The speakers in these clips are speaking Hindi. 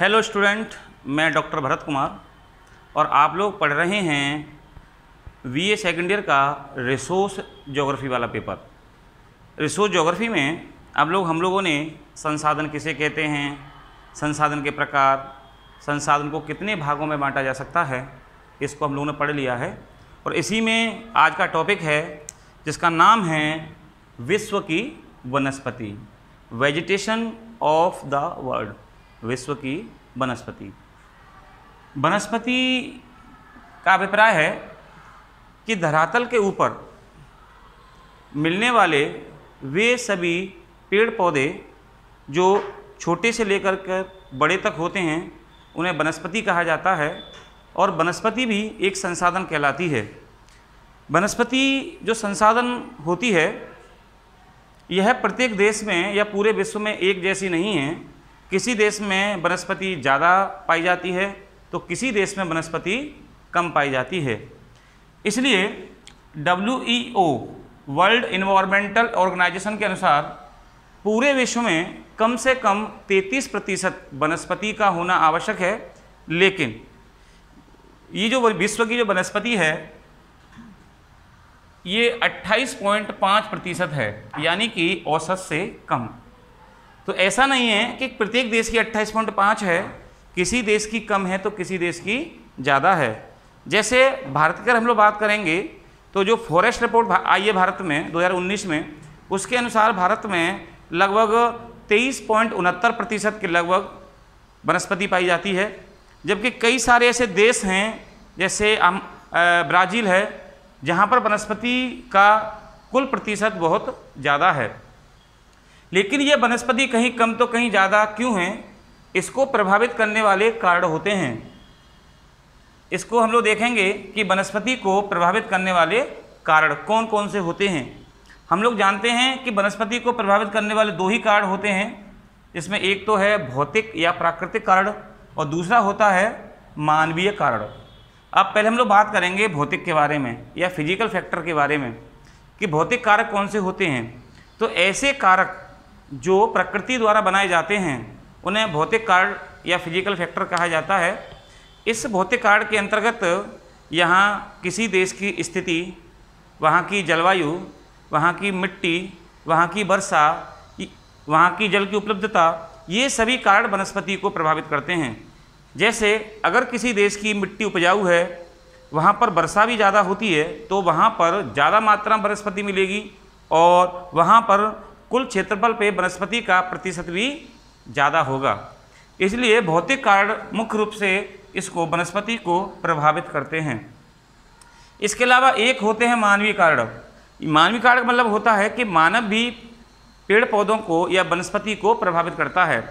हेलो स्टूडेंट, मैं डॉक्टर भरत कुमार और आप लोग पढ़ रहे हैं वी ए सेकेंड ईयर का रिसोर्स जोग्राफ़ी वाला पेपर रिसोर्स जोग्राफ़ी में अब लोग, हम लोगों ने संसाधन किसे कहते हैं, संसाधन के प्रकार, संसाधन को कितने भागों में बांटा जा सकता है, इसको हम लोगों ने पढ़ लिया है। और इसी में आज का टॉपिक है, जिसका नाम है विश्व की वनस्पति वेजिटेशन ऑफ़ द वर्ल्ड विश्व की वनस्पति। वनस्पति का अभिप्राय है कि धरातल के ऊपर मिलने वाले वे सभी पेड़ पौधे जो छोटे से लेकर कर बड़े तक होते हैं, उन्हें वनस्पति कहा जाता है और वनस्पति भी एक संसाधन कहलाती है। वनस्पति जो संसाधन होती है, यह प्रत्येक देश में या पूरे विश्व में एक जैसी नहीं है। किसी देश में वनस्पति ज़्यादा पाई जाती है तो किसी देश में वनस्पति कम पाई जाती है। इसलिए W E world environmental organisation के अनुसार, पूरे विश्व में कम से कम 33 प्रतिशत वनस्पति का होना आवश्यक है। लेकिन, ये जो विश्व की जो वनस्पति है, ये 28.5 प्रतिशत है, यानी कि औसत से कम। तो ऐसा नहीं है कि प्रत्येक देश की 28.5 है, किसी देश की कम है तो किसी देश की ज़्यादा है। जैसे भारत की अगर हम लोग बात करेंगे तो जो फॉरेस्ट रिपोर्ट आई है भारत में 2019 में, उसके अनुसार भारत में लगभग तेईस पॉइंट उनहत्तर प्रतिशत के लगभग वनस्पति पाई जाती है, जबकि कई सारे ऐसे देश हैं, जैसे ब्राज़ील है, जहाँ पर वनस्पति का कुल प्रतिशत बहुत ज़्यादा है। लेकिन ये वनस्पति कहीं कम तो कहीं ज़्यादा क्यों हैं? इसको प्रभावित करने वाले कारण होते हैं। इसको हम लोग देखेंगे कि वनस्पति को प्रभावित करने वाले कारण कौन कौन से होते हैं। हम लोग जानते हैं कि वनस्पति को प्रभावित करने वाले दो ही कारण होते हैं। इसमें एक तो है भौतिक या प्राकृतिक कारण और दूसरा होता है मानवीय कारण। अब पहले हम लोग बात करेंगे भौतिक के बारे में या फ़िज़िकल फैक्टर के बारे में कि भौतिक कारक कौन से होते हैं। तो ऐसे कारक जो प्रकृति द्वारा बनाए जाते हैं, उन्हें भौतिक कार्ड या फ़िज़िकल फैक्टर कहा जाता है। इस भौतिक कार्ड के अंतर्गत यहाँ किसी देश की स्थिति, वहाँ की जलवायु, वहाँ की मिट्टी, वहाँ की वर्षा, वहाँ की जल की उपलब्धता, ये सभी कार्ड वनस्पति को प्रभावित करते हैं। जैसे अगर किसी देश की मिट्टी उपजाऊ है, वहाँ पर वर्षा भी ज़्यादा होती है तो वहाँ पर ज़्यादा मात्रा वनस्पति मिलेगी और वहाँ पर कुल क्षेत्रफल पे वनस्पति का प्रतिशत भी ज़्यादा होगा। इसलिए भौतिक कारण मुख्य रूप से इसको वनस्पति को प्रभावित करते हैं। इसके अलावा एक होते हैं मानवीय कारण। मानवीय कारण मतलब होता है कि मानव भी पेड़ पौधों को या वनस्पति को प्रभावित करता है।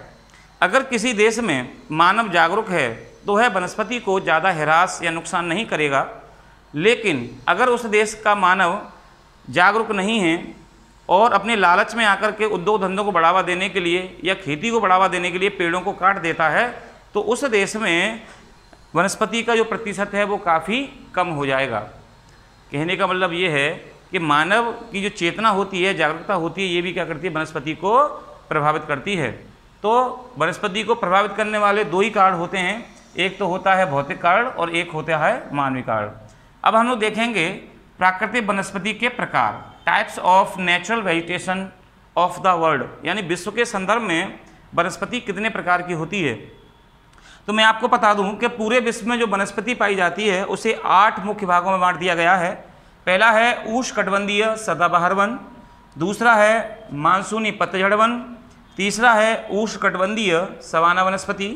अगर किसी देश में मानव जागरूक है तो वह वनस्पति को ज़्यादा हिरास या नुकसान नहीं करेगा। लेकिन अगर उस देश का मानव जागरूक नहीं है और अपने लालच में आकर के उद्योग धंधों को बढ़ावा देने के लिए या खेती को बढ़ावा देने के लिए पेड़ों को काट देता है तो उस देश में वनस्पति का जो प्रतिशत है वो काफ़ी कम हो जाएगा। कहने का मतलब ये है कि मानव की जो चेतना होती है, जागरूकता होती है, ये भी क्या करती है? वनस्पति को प्रभावित करती है। तो वनस्पति को प्रभावित करने वाले दो ही कारण होते हैं। एक तो होता है भौतिक कारण और एक होता है मानवीय कारण। अब हम लोग देखेंगे प्राकृतिक वनस्पति के प्रकार। Types of natural vegetation of the world यानी विश्व के संदर्भ में वनस्पति कितने प्रकार की होती है? तो मैं आपको बता दूँ कि पूरे विश्व में जो वनस्पति पाई जाती है, उसे आठ मुख्य भागों में बांट दिया गया है। पहला है ऊष कटबंधीय सदाबहार वन, दूसरा है मानसूनी पतझड़ वन, तीसरा है ऊष कटबंधीय सवाना वनस्पति,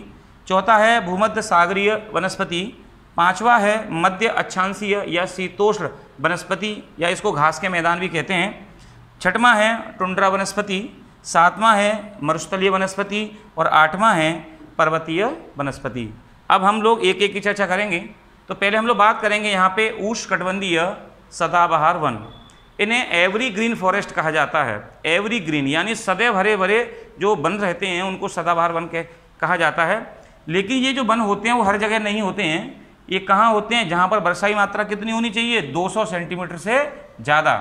चौथा है भूमध्य सागरीय वनस्पति, पांचवा है मध्य अच्छांशीय या शीतोष्ण वनस्पति या इसको घास के मैदान भी कहते हैं। छठवां है टुंड्रा वनस्पति, सातवां है मरुस्थलीय वनस्पति और आठवां है पर्वतीय वनस्पति। अब हम लोग एक एक की चर्चा करेंगे। तो पहले हम लोग बात करेंगे यहाँ पे ऊष कटबंधीय सदाबहार वन। इन्हें एवरी ग्रीन फॉरेस्ट कहा जाता है। एवरी ग्रीन, यानी सदैव हरे भरे जो वन रहते हैं, उनको सदाबहार वन के कहा जाता है। लेकिन ये जो वन होते हैं, वो हर जगह नहीं होते हैं। ये कहाँ होते हैं? जहाँ पर वर्षाई मात्रा कितनी होनी चाहिए? 200 सेंटीमीटर से ज़्यादा।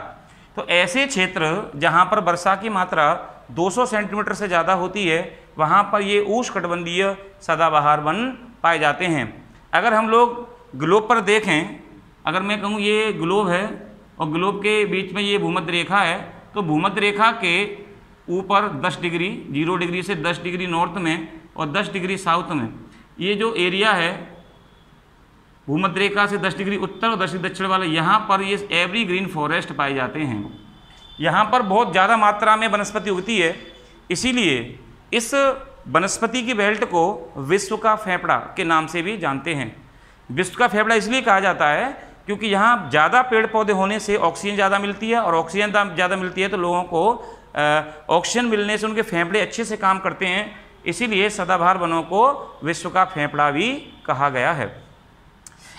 तो ऐसे क्षेत्र जहाँ पर वर्षा की मात्रा 200 सेंटीमीटर से ज़्यादा होती है, वहाँ पर ये उष्णकटिबंधीय सदाबहार वन पाए जाते हैं। अगर हम लोग ग्लोब पर देखें, अगर मैं कहूँ ये ग्लोब है और ग्लोब के बीच में ये भूमध्य रेखा है तो भूमध्य रेखा के ऊपर 10 डिग्री, ज़ीरो डिग्री से 10 डिग्री नॉर्थ में और 10 डिग्री साउथ में, ये जो एरिया है भूमध्य रेखा से 10 डिग्री उत्तर और 10 डिग्री दक्षिण वाले यहाँ पर ये एवरी ग्रीन फॉरेस्ट पाए जाते हैं। यहाँ पर बहुत ज़्यादा मात्रा में वनस्पति उगती है, इसीलिए इस वनस्पति की बेल्ट को विश्व का फेफड़ा के नाम से भी जानते हैं। विश्व का फेफड़ा इसलिए कहा जाता है क्योंकि यहाँ ज़्यादा पेड़ पौधे होने से ऑक्सीजन ज़्यादा मिलती है और ऑक्सीजन ज़्यादा मिलती है तो लोगों को ऑक्सीजन मिलने से उनके फेफड़े अच्छे से काम करते हैं। इसीलिए सदाबहार वनों को विश्व का फेफड़ा भी कहा गया है।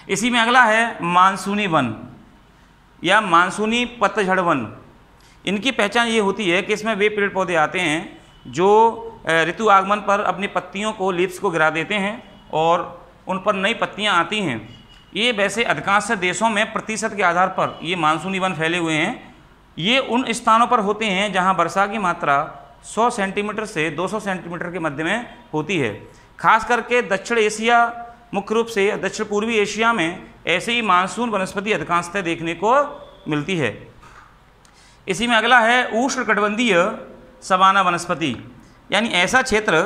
इसी में अगला है मानसूनी वन या मानसूनी पतझड़ वन। इनकी पहचान ये होती है कि इसमें वे पेड़ पौधे आते हैं जो ऋतु आगमन पर अपनी पत्तियों को लीप्स को गिरा देते हैं और उन पर नई पत्तियाँ आती हैं। ये वैसे अधिकांश देशों में प्रतिशत के आधार पर ये मानसूनी वन फैले हुए हैं। ये उन स्थानों पर होते हैं जहाँ वर्षा की मात्रा 100 सेंटीमीटर से 200 सेंटीमीटर के मध्य में होती है। खास करके दक्षिण एशिया मुख्य रूप से दक्षिण पूर्वी एशिया में ऐसे ही मानसून वनस्पति अधिकांशतः देखने को मिलती है। इसी में अगला है उष्ण कटबंधीय सवाना वनस्पति, यानी ऐसा क्षेत्र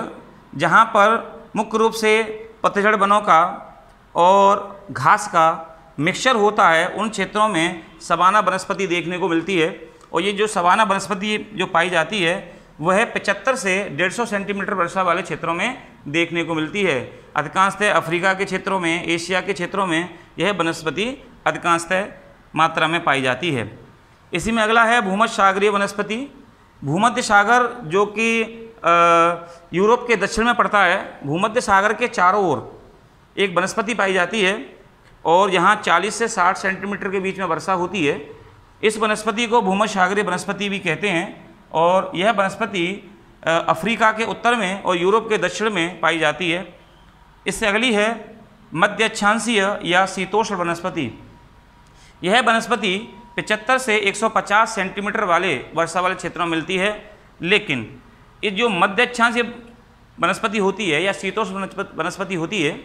जहाँ पर मुख्य रूप से पतझड़ वनों का और घास का मिक्सचर होता है, उन क्षेत्रों में सवाना वनस्पति देखने को मिलती है। और ये जो सवाना वनस्पति जो पाई जाती है, वह पचहत्तर से डेढ़ सौ सेंटीमीटर वर्षा वाले क्षेत्रों में देखने को मिलती है। अधिकांशतः अफ्रीका के क्षेत्रों में, एशिया के क्षेत्रों में यह वनस्पति अधिकांशतः मात्रा में पाई जाती है। इसी में अगला है भूमध्य सागरीय वनस्पति। भूमध्य सागर जो कि यूरोप के दक्षिण में पड़ता है, भूमध्य सागर के चारों ओर एक वनस्पति पाई जाती है और यहाँ 40 से 60 सेंटीमीटर के बीच में वर्षा होती है। इस वनस्पति को भूमध्य सागरीय वनस्पति भी कहते हैं और यह वनस्पति अफ्रीका के उत्तर में और यूरोप के दक्षिण में पाई जाती है। इससे अगली है मध्यक्षांशीय या शीतोष्ण वनस्पति। यह वनस्पति 75 से 150 सेंटीमीटर वाले वर्षा वाले क्षेत्रों में मिलती है, लेकिन ये जो मध्यक्षांशीय वनस्पति होती है या शीतोष्ण वनस्पति होती है,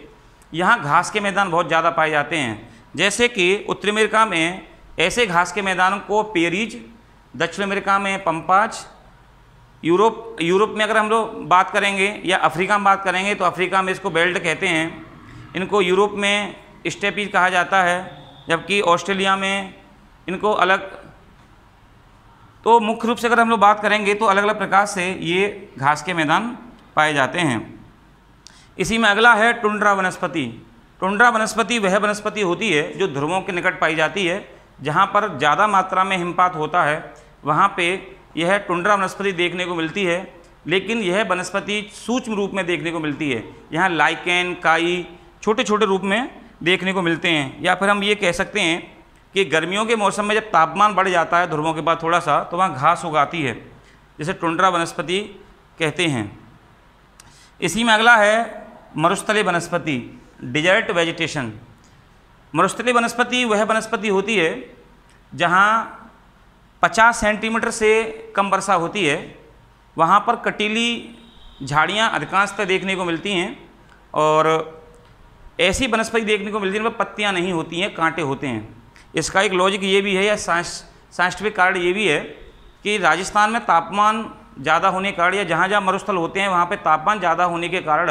यहाँ घास के मैदान बहुत ज़्यादा पाए जाते हैं। जैसे कि उत्तरी अमेरिका में ऐसे घास के मैदानों को पेरीज, दक्षिण अमेरिका में पंपाज यूरोप यूरोप में अगर हम लोग बात करेंगे या अफ्रीका में बात करेंगे तो अफ्रीका में इसको बेल्ट कहते हैं। इनको यूरोप में स्टेपीज कहा जाता है, जबकि ऑस्ट्रेलिया में इनको अलग। तो मुख्य रूप से अगर हम लोग बात करेंगे तो अलग अलग प्रकार से ये घास के मैदान पाए जाते हैं। इसी में अगला है टुंड्रा वनस्पति। टुंड्रा वनस्पति वह वनस्पति होती है जो ध्रुवों के निकट पाई जाती है, जहाँ पर ज़्यादा मात्रा में हिमपात होता है। वहाँ पे यह टुंड्रा वनस्पति देखने को मिलती है, लेकिन यह वनस्पति सूक्ष्म रूप में देखने को मिलती है। यहाँ लाइकेन, काई छोटे छोटे रूप में देखने को मिलते हैं। या फिर हम ये कह सकते हैं कि गर्मियों के मौसम में जब तापमान बढ़ जाता है ध्रुवों के बाद थोड़ा सा तो वहाँ घास उगाती है, जिसे टुंड्रा वनस्पति कहते हैं। इसी में अगला है मरुस्थली वनस्पति, डिजर्ट वेजिटेशन। मरुस्थली वनस्पति वह वनस्पति होती है, जहाँ 50 सेंटीमीटर से कम वर्षा होती है, वहाँ पर कटीली झाड़ियाँ अधिकांशतः देखने को मिलती हैं और ऐसी वनस्पति देखने को मिलती है, जिनमें पत्तियाँ नहीं होती हैं, कांटे होते हैं। इसका एक लॉजिक ये भी है या साइंटिफिक कारण ये भी है कि राजस्थान में तापमान ज़्यादा होने के कारण या जहाँ जहाँ मरुस्थल होते हैं, वहाँ पर तापमान ज़्यादा होने के कारण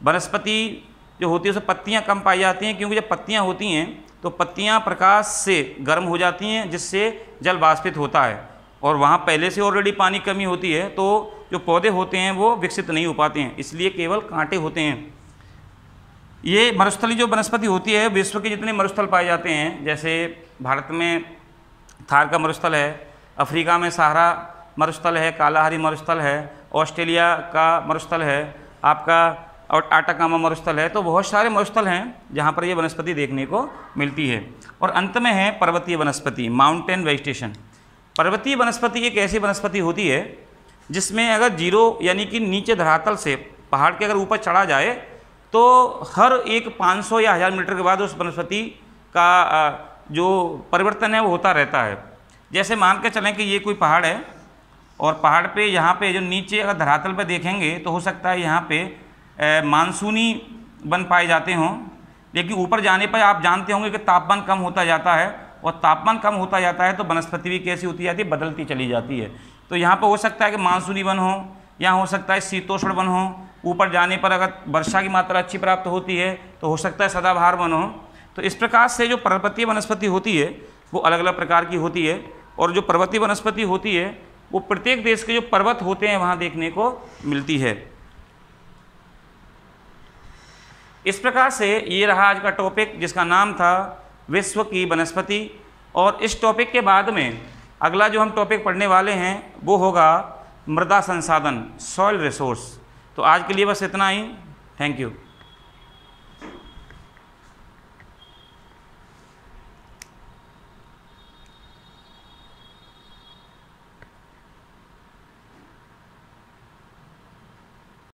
वनस्पति जो होती है उसमें पत्तियाँ कम पाई जाती हैं, क्योंकि जब पत्तियाँ होती हैं तो पत्तियाँ प्रकाश से गर्म हो जाती हैं, जिससे जल वाष्पित होता है। और वहाँ पहले से ऑलरेडी पानी कमी होती है तो जो पौधे होते हैं, वो विकसित नहीं हो पाते हैं, इसलिए केवल कांटे होते हैं। ये मरुस्थली जो वनस्पति होती है, विश्व के जितने मरुस्थल पाए जाते हैं, जैसे भारत में थार का मरुस्थल है, अफ्रीका में सहारा मरुस्थल है, कालाहारी मरुस्थल है, ऑस्ट्रेलिया का मरुस्थल है, आपका और आटाकामा मरुस्थल है तो बहुत सारे मरुस्थल हैं जहाँ पर ये वनस्पति देखने को मिलती है। और अंत में है पर्वतीय वनस्पति माउंटेन वेजिटेशन पर्वतीय वनस्पति एक ऐसी वनस्पति होती है, जिसमें अगर ज़ीरो यानी कि नीचे धरातल से पहाड़ के अगर ऊपर चढ़ा जाए तो हर एक 500 या हज़ार मीटर के बाद उस वनस्पति का जो परिवर्तन है वो होता रहता है। जैसे मान के चलें कि ये कोई पहाड़ है, और पहाड़ पे यहाँ पे जो नीचे अगर धरातल पर देखेंगे तो हो सकता है यहाँ पे मानसूनी वन पाए जाते हों। लेकिन ऊपर जाने पर आप जानते होंगे कि तापमान कम होता जाता है और तापमान कम होता जाता है तो वनस्पति भी कैसी होती जाती है, बदलती चली जाती है। तो यहाँ पर हो सकता है कि मानसूनी वन हो या हो सकता है शीतोष्ण वन हो। ऊपर जाने पर अगर वर्षा की मात्रा अच्छी प्राप्त होती है तो हो सकता है सदाबहार वन हो। तो इस प्रकार से जो पर्वतीय वनस्पति होती है, वो अलग अलग प्रकार की होती है और जो पर्वतीय वनस्पति होती है, वो प्रत्येक देश के जो पर्वत होते हैं वहाँ देखने को मिलती है। इस प्रकार से ये रहा आज का टॉपिक जिसका नाम था विश्व की वनस्पति। और इस टॉपिक के बाद में अगला जो हम टॉपिक पढ़ने वाले हैं, वो होगा मृदा संसाधन सॉइल रिसोर्स तो आज के लिए बस इतना ही। Thank you